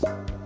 Tchau.